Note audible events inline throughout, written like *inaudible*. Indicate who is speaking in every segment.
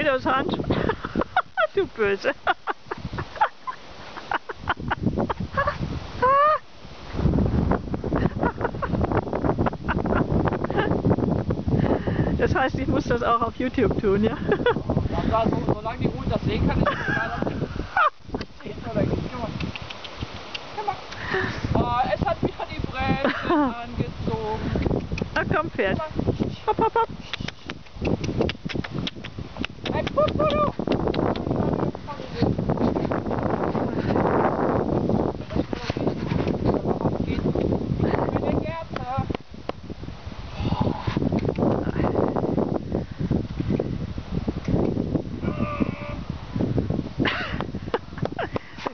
Speaker 1: Widows Hand. *laughs* du Böse. Das heißt, ich muss das auch auf YouTube tun, ja?
Speaker 2: Ja, so, solange die Ruhe das sehen kann, ist es egal, ob sehen oder nicht. Guck mal. Oh, es hat mich an die Bremse *laughs* angezogen.
Speaker 1: Na komm, Pferd. Hopp, hopp, hopp.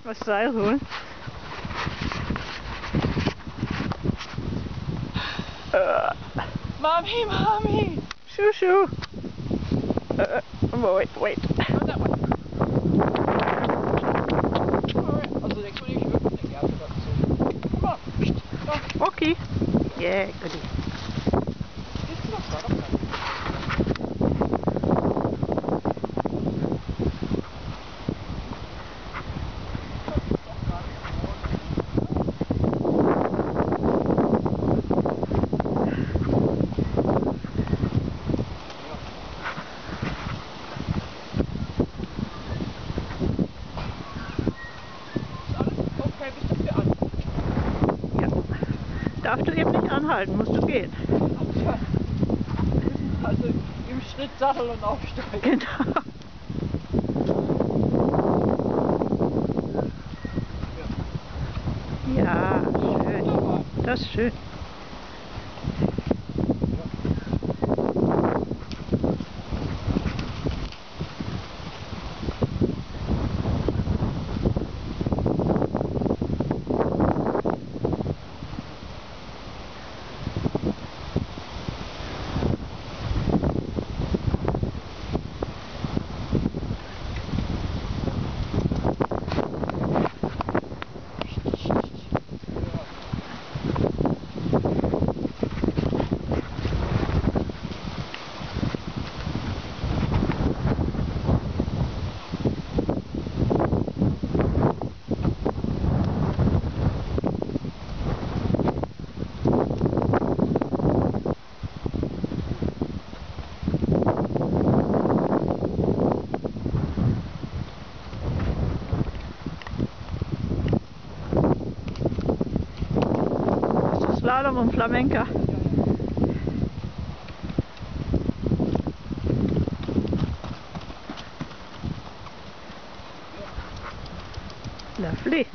Speaker 1: mijn zeil hoor. Uh.
Speaker 2: Mommy, mommy!
Speaker 1: Shoo shoo! Uh, wait, wait.
Speaker 2: Oh, that one. Alright, I'll
Speaker 1: do the next
Speaker 2: one you should open the Come on. Come on. Okay. Yeah,
Speaker 1: goodie. Darfst du eben nicht anhalten, musst du gehen.
Speaker 2: Also im Schritt satteln und aufsteigen.
Speaker 1: Genau. Ja, schön. Das ist schön. slalom flamenca. La flée